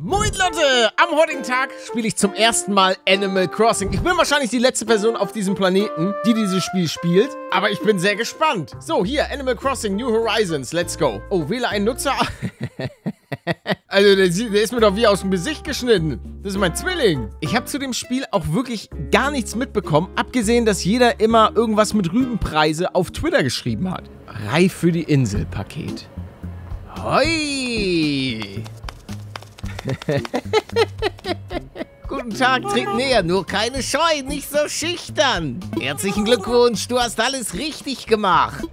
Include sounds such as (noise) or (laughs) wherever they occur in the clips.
Moin Leute! Am heutigen Tag spiele ich zum ersten Mal Animal Crossing. Ich bin wahrscheinlich die letzte Person auf diesem Planeten, die dieses Spiel spielt. Aber ich bin sehr gespannt. So, hier, Animal Crossing New Horizons. Let's go. Oh, wähle einen Nutzer. (laughs) also, der, der, ist mir doch wie aus dem Gesicht geschnitten. Das ist mein Zwilling. Ich habe zu dem Spiel auch wirklich gar nichts mitbekommen, abgesehen, dass jeder immer irgendwas mit Rübenpreise auf Twitter geschrieben hat. Reif für die Insel Paket. Hoi! Guten Tag, tritt näher, nur keine Scheu, nicht so schüchtern. Herzlichen Glückwunsch, du hast alles richtig gemacht.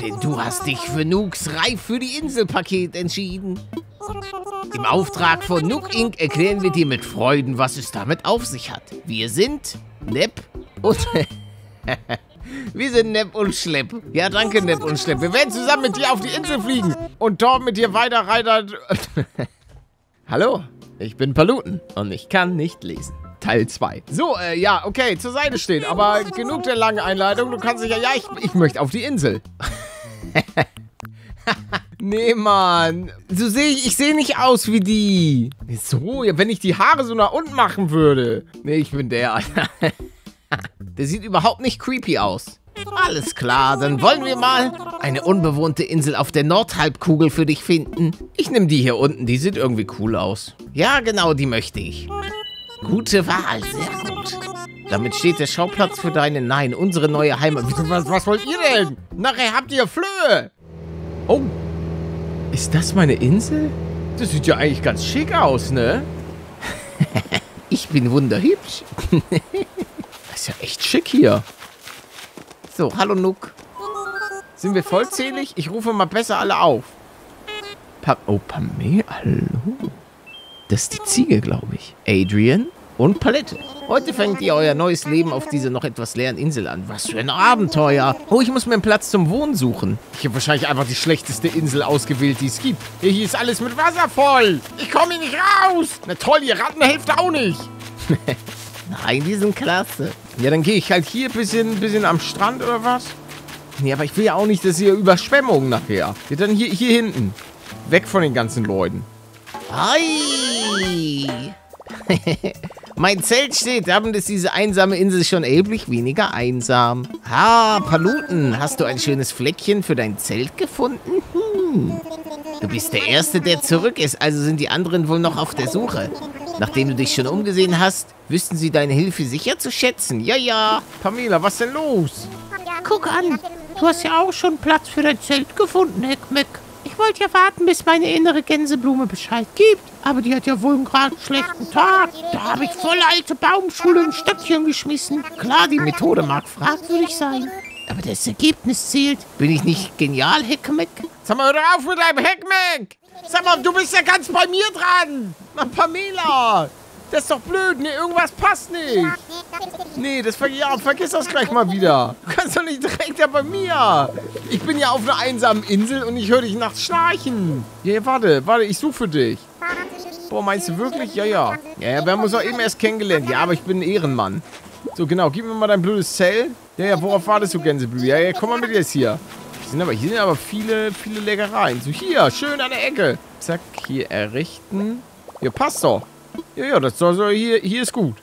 Denn du hast dich für Nooks Reif für die Inselpaket entschieden. Im Auftrag von Nook Inc. erklären wir dir mit Freuden, was es damit auf sich hat. Wir sind Nepp und... (laughs) wir sind Nepp und Schlepp. Ja, danke, Nepp und Schlepp. Wir werden zusammen mit dir auf die Insel fliegen und dort mit dir weiter reitern... (laughs) Hallo, ich bin Paluten und ich kann nicht lesen. Teil 2. So, äh, ja, okay, zur Seite stehen. Aber genug der langen Einleitung. Du kannst dich ja, ja, ich, ich möchte auf die Insel. (laughs) nee, Mann. So sehe ich, ich sehe nicht aus wie die. So, ja, wenn ich die Haare so nach unten machen würde. Nee, ich bin der. (laughs) der sieht überhaupt nicht creepy aus. Alles klar, dann wollen wir mal eine unbewohnte Insel auf der Nordhalbkugel für dich finden. Ich nehme die hier unten, die sieht irgendwie cool aus. Ja, genau, die möchte ich. Gute Wahl, sehr gut. Damit steht der Schauplatz für deine, nein, unsere neue Heimat. Was, was wollt ihr denn? Nachher habt ihr Flöhe. Oh, ist das meine Insel? Das sieht ja eigentlich ganz schick aus, ne? (laughs) ich bin wunderhübsch. (laughs) das ist ja echt schick hier. So, hallo Nook. Sind wir vollzählig? Ich rufe mal besser alle auf. Pa oh, Pamela, hallo. Das ist die Ziege, glaube ich. Adrian und Palette. Heute fängt ihr euer neues Leben auf dieser noch etwas leeren Insel an. Was für ein Abenteuer. Oh, ich muss mir einen Platz zum Wohnen suchen. Ich habe wahrscheinlich einfach die schlechteste Insel ausgewählt, die es gibt. Hier ist alles mit Wasser voll. Ich komme hier nicht raus. Na toll, ihr Ratten helft auch nicht. (laughs) Nein, die sind klasse. Ja, dann gehe ich halt hier ein bisschen, bisschen am Strand oder was? Nee, aber ich will ja auch nicht, dass hier Überschwemmungen nachher. Ja, dann hier, hier hinten. Weg von den ganzen Leuten. Hi! (laughs) mein Zelt steht, damit ist diese einsame Insel schon erheblich weniger einsam. Ha, Paluten, hast du ein schönes Fleckchen für dein Zelt gefunden? Hm. Du bist der Erste, der zurück ist, also sind die anderen wohl noch auf der Suche. Nachdem du dich schon umgesehen hast, wüssten sie deine Hilfe sicher zu schätzen. Ja, ja. Pamela, was denn los? Guck an, du hast ja auch schon Platz für dein Zelt gefunden, Heckmeck. Ich wollte ja warten, bis meine innere Gänseblume Bescheid gibt. Aber die hat ja wohl gerade einen schlechten Tag. Da habe ich voll alte Baumschule und Stöckchen geschmissen. Klar, die Methode mag fragwürdig sein. Aber das Ergebnis zählt. Bin ich nicht genial, Heckmeck? Sag mal, hör auf mit deinem Heckmeck! Sag mal, du bist ja ganz bei mir dran! Mann, Pamela! Das ist doch blöd. Nee, irgendwas passt nicht. Nee, das ver ja, vergiss das gleich mal wieder. Du kannst doch nicht direkt ja bei mir. Ich bin ja auf einer einsamen Insel und ich höre dich nachts schnarchen. Ja, warte, warte, ich suche für dich. Boah, meinst du wirklich? Ja, ja. Ja, ja, wir haben uns auch eben erst kennengelernt. Ja, aber ich bin ein Ehrenmann. So, genau. Gib mir mal dein blödes Zell. Ja, ja, worauf wartest du, Gänseblü? Ja, ja, komm mal mit jetzt hier. Hier sind aber, hier sind aber viele, viele Leckereien. So, hier, schön an der Ecke. Zack, hier errichten. Ja, passt doch. Ja, ja, das soll so, hier, hier ist gut.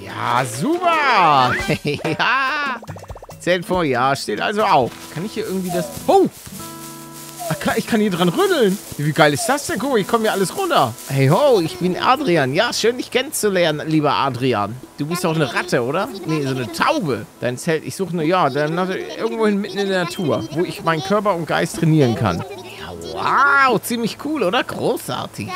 Ja, super. (laughs) ja. Zählt vor, ja, steht also auf. Kann ich hier irgendwie das... Oh! Ich kann hier dran rütteln. Wie geil ist das denn? Guck mal, ich komme hier alles runter. Hey ho, ich bin Adrian. Ja, schön dich kennenzulernen, lieber Adrian. Du bist doch eine Ratte, oder? Nee, so eine Taube. Dein Zelt, ich suche nur, ja, dann irgendwo mitten in der Natur, wo ich meinen Körper und Geist trainieren kann. Ja, wow, ziemlich cool, oder? Großartig.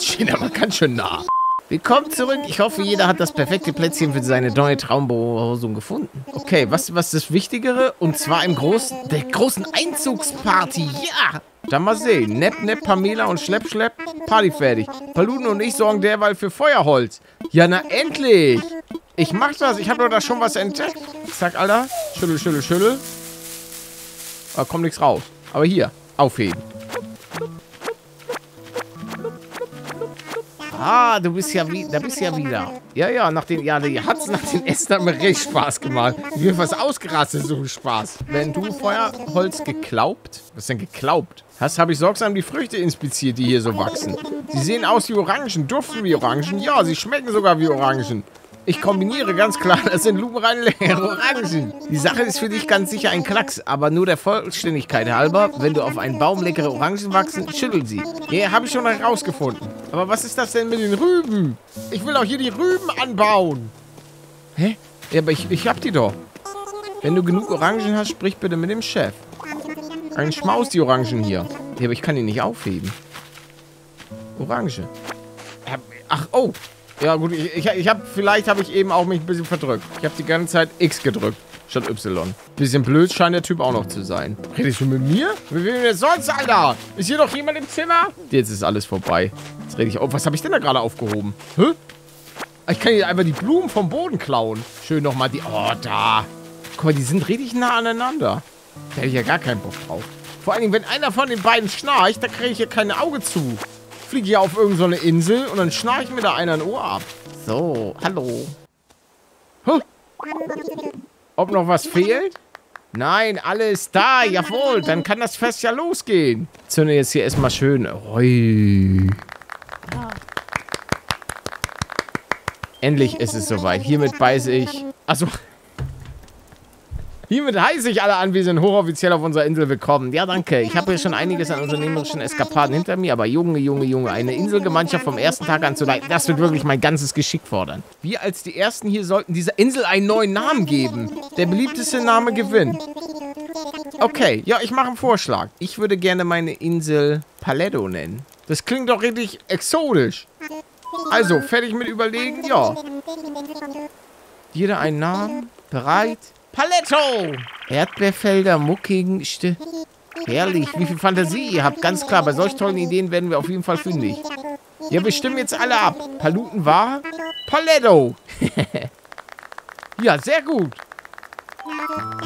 Stehen aber ganz schön nah. Willkommen zurück. Ich hoffe, jeder hat das perfekte Plätzchen für seine neue Traumbehausung gefunden. Okay, was, ist das Wichtigere? Und zwar im großen, der großen Einzugsparty. Ja! Dann mal sehen. Nepp, Nepp, Pamela und Schlepp, Schlepp. Party fertig. Paluten und ich sorgen derweil für Feuerholz. Ja, na endlich! Ich mach das. Ich habe doch da schon was entdeckt. Zack, Alter. Schüttel, schüttel, schüttel. Da kommt nichts raus. Aber hier, aufheben. Ah, du bist ja wie, da bist ja wieder. Ja, ja, nach den, ja, die hat's nach den Essen hat mir richtig Spaß gemacht. Mir was ausgerastet, so Spaß. Wenn du Feuerholz geklaubt, was denn geklaubt? Hast, habe ich sorgsam die Früchte inspiziert, die hier so wachsen. Sie sehen aus wie Orangen, duften wie Orangen. Ja, sie schmecken sogar wie Orangen. Ich kombiniere ganz klar, das sind lupenreine Orangen. Die Sache ist für dich ganz sicher ein Klacks, aber nur der Vollständigkeit halber, wenn du auf einen Baum leckere Orangen wachsen, schüttel sie. Ja, habe ich schon herausgefunden. Aber was ist das denn mit den Rüben? Ich will auch hier die Rüben anbauen. Hä? Ja, aber ich, ich hab die doch. Wenn du genug Orangen hast, sprich bitte mit dem Chef. Ein Schmaus, die Orangen hier. Ja, aber ich kann die nicht aufheben. Orange. Ach, oh. Ja gut, ich, ich, ich habe vielleicht habe ich eben auch mich ein bisschen verdrückt. Ich habe die ganze Zeit X gedrückt statt Y. Bisschen blöd scheint der Typ auch noch zu sein. Redest du mit mir? Mit wem denn sonst, Alter? Ist hier doch jemand im Zimmer? Jetzt ist alles vorbei. Jetzt rede ich auf. Was habe ich denn da gerade aufgehoben? Hä? Ich kann hier einfach die Blumen vom Boden klauen. Schön nochmal die... Oh, da. Guck mal, die sind richtig nah aneinander. Da hätte ich ja gar keinen Bock drauf. Vor allen Dingen, wenn einer von den beiden schnarcht, dann kriege ich hier kein Auge zu fliege hier auf irgendeine so Insel und dann schnarcht mir da einer ein Ohr ab. So, hallo. Huh. Ob noch was fehlt? Nein, alles da, jawohl. Dann kann das Fest ja losgehen. Zünde jetzt hier erstmal schön. Ui. Endlich ist es soweit. Hiermit beiße ich... Achso. Hiermit heiße ich alle Anwesenden hochoffiziell auf unserer Insel willkommen. Ja, danke. Ich habe hier schon einiges an unternehmerischen Eskapaden hinter mir, aber Junge, Junge, Junge, eine Inselgemeinschaft vom ersten Tag an zu leiten, das wird wirklich mein ganzes Geschick fordern. Wir als die Ersten hier sollten dieser Insel einen neuen Namen geben. Der beliebteste Name gewinnt. Okay, ja, ich mache einen Vorschlag. Ich würde gerne meine Insel Paletto nennen. Das klingt doch richtig exotisch. Also, fertig mit überlegen? Ja. Jeder einen Namen? Bereit? Paletto! Erdbeerfelder, muckigen, St Herrlich, wie viel Fantasie ihr habt. Ganz klar, bei solch tollen Ideen werden wir auf jeden Fall fündig. Ja, wir stimmen jetzt alle ab. Paluten war Paletto. (laughs) ja, sehr gut.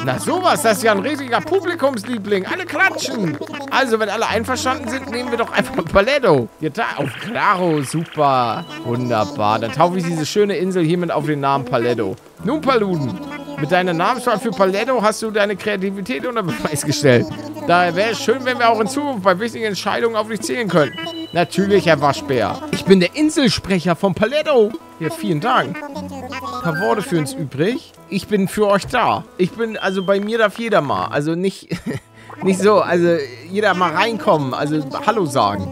Na sowas, das ist ja ein riesiger Publikumsliebling. Alle klatschen. Also, wenn alle einverstanden sind, nehmen wir doch einfach (laughs) Paletto. Ja, da, auf Claro, super. Wunderbar. Dann taufe ich diese schöne Insel hiermit auf den Namen Paletto. Nun, Paluten. Mit deiner Namenswahl für Paletto hast du deine Kreativität unter Beweis gestellt. Daher wäre es schön, wenn wir auch in Zukunft bei wichtigen Entscheidungen auf dich zählen könnten. Natürlich, Herr Waschbär. Ich bin der Inselsprecher von Paletto. Ja, vielen Dank. Ein paar Worte für uns übrig. Ich bin für euch da. Ich bin, also bei mir darf jeder mal. Also nicht, (laughs) nicht so, also jeder mal reinkommen. Also Hallo sagen.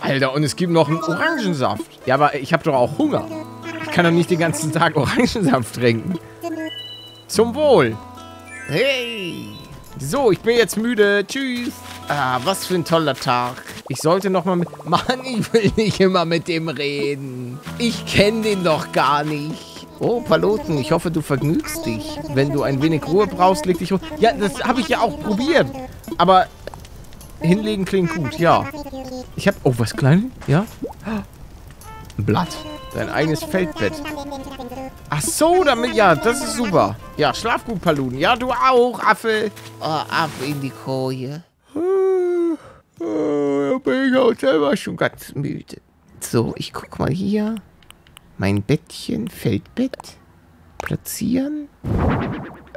Alter, und es gibt noch einen Orangensaft. Ja, aber ich habe doch auch Hunger. Ich kann doch nicht den ganzen Tag Orangensaft trinken. Zum Wohl. Hey. So, ich bin jetzt müde. Tschüss. Ah, was für ein toller Tag. Ich sollte noch mal mit... Mann, ich will nicht immer mit dem reden. Ich kenne den doch gar nicht. Oh, Paloten, ich hoffe, du vergnügst dich. Wenn du ein wenig Ruhe brauchst, leg dich ruhig... Ja, das habe ich ja auch probiert. Aber hinlegen klingt gut, ja. Ich habe... Oh, was Kleines? Ja? Ein Blatt. Dein eigenes Feldbett. Ach so, damit, ja, das ist super. Ja, schlaf gut, Paluden. Ja, du auch, Affe. Oh, ab in die Koje. Oh, da bin ich auch selber schon ganz müde. So, ich guck mal hier. Mein Bettchen, Feldbett. Platzieren.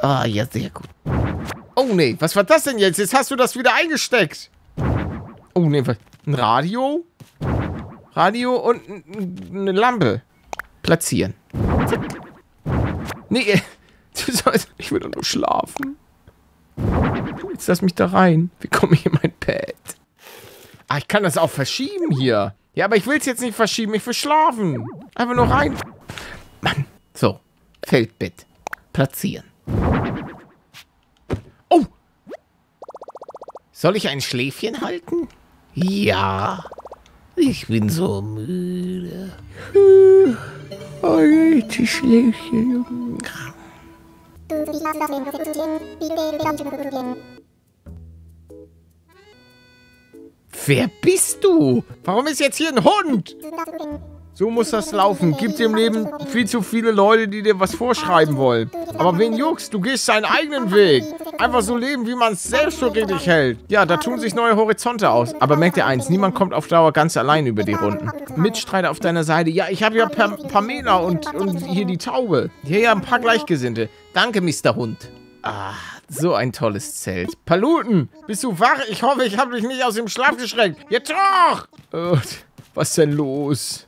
Ah, oh, ja, sehr gut. Oh, nee, was war das denn jetzt? Jetzt hast du das wieder eingesteckt. Oh, nee, was? Ein Radio? Radio und eine Lampe. Platzieren. Zack. Nee, (laughs) sollst, ich will doch nur schlafen. Jetzt lass mich da rein. Wie komme ich in mein Bett? Ah, ich kann das auch verschieben hier. Ja, aber ich will es jetzt nicht verschieben. Ich will schlafen. Einfach nur rein. Mann. So. Feldbett. Platzieren. Oh. Soll ich ein Schläfchen halten? Ja. Ich bin so müde. Oh, die Schläfchen. Wer bist du? Warum ist jetzt hier ein Hund? So muss das laufen. Gibt im Leben viel zu viele Leute, die dir was vorschreiben wollen. Aber wen juckst? Du gehst deinen eigenen Weg. Einfach so leben, wie man es selbst für richtig hält. Ja, da tun sich neue Horizonte aus. Aber merk dir eins, niemand kommt auf Dauer ganz allein über die Runden. Mitstreiter auf deiner Seite. Ja, ich habe ja Pam Pamela und, und hier die Taube. Ja, ja, ein paar Gleichgesinnte. Danke, Mr. Hund. Ah, so ein tolles Zelt. Paluten, bist du wach? Ich hoffe, ich habe dich nicht aus dem Schlaf geschreckt. Jetzt doch! Oh, was ist denn los?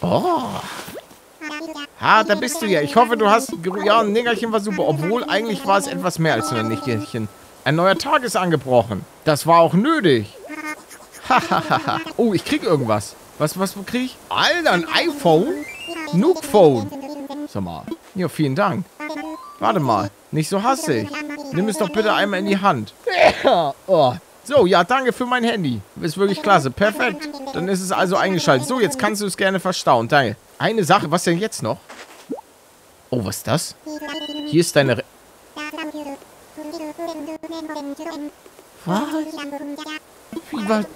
Oh. Ah, da bist du ja. Ich hoffe, du hast... Ja, ein Nickerchen war super. Obwohl, eigentlich war es etwas mehr als nur ein Nickerchen. Ein neuer Tag ist angebrochen. Das war auch nötig. Hahaha. oh, ich krieg irgendwas. Was, was krieg ich? Alter, ein iPhone? Nuke Phone. Sag mal. Ja, vielen Dank. Warte mal. Nicht so hassig. Nimm es doch bitte einmal in die Hand. (laughs) oh. So, ja, danke für mein Handy. Ist wirklich klasse. Perfekt. Dann ist es also eingeschaltet. So, jetzt kannst du es gerne verstauen. Danke. Eine Sache. Was denn jetzt noch? Oh, was ist das? Hier ist deine... Re was? Wie war... (laughs)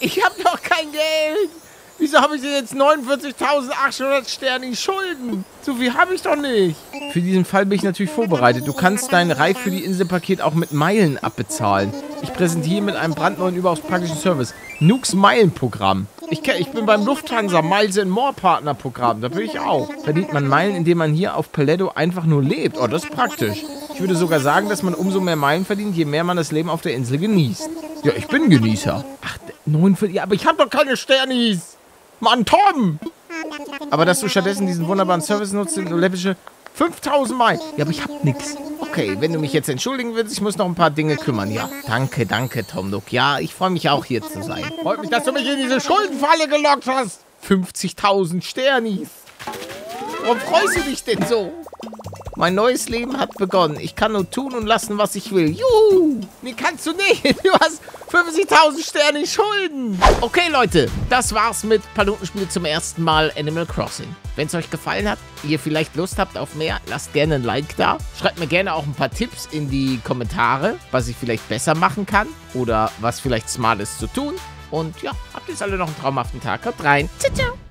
Ich hab doch kein Geld. Wieso habe ich denn jetzt 49.800 Sterne in Schulden? So viel habe ich doch nicht. Für diesen Fall bin ich natürlich vorbereitet. Du kannst dein Reif für die Inselpaket auch mit Meilen abbezahlen. Ich präsentiere mit einem brandneuen, überaus praktischen Service. Nukes Meilenprogramm. Ich, ich bin beim Lufthansa Miles and More Partner Programm. Da bin ich auch. Verdient man Meilen, indem man hier auf Paletto einfach nur lebt. Oh, das ist praktisch. Ich würde sogar sagen, dass man umso mehr Meilen verdient, je mehr man das Leben auf der Insel genießt. Ja, ich bin Genießer. Ach, 49. Ja, aber ich habe doch keine Sternis. Mann, Tom! Aber dass du stattdessen diesen wunderbaren Service nutzt, sind läppische 5000 Mal. Ja, aber ich hab nix. Okay, wenn du mich jetzt entschuldigen willst, ich muss noch ein paar Dinge kümmern. Ja, danke, danke, Tom Nook. Ja, ich freue mich auch hier zu sein. Freut mich, dass du mich in diese Schuldenfalle gelockt hast. 50.000 Sternis. Warum freust du dich denn so? Mein neues Leben hat begonnen. Ich kann nur tun und lassen, was ich will. Juhu! Nee, kannst du nicht. (laughs) Du hast 50.000 Sterne Schulden. Okay, Leute. Das war's mit Palutenspiel zum ersten Mal Animal Crossing. Wenn es euch gefallen hat, ihr vielleicht Lust habt auf mehr, lasst gerne ein Like da. Schreibt mir gerne auch ein paar Tipps in die Kommentare, was ich vielleicht besser machen kann oder was vielleicht smart ist zu tun. Und ja, habt jetzt alle noch einen traumhaften Tag. Haut rein. Ciao, ciao.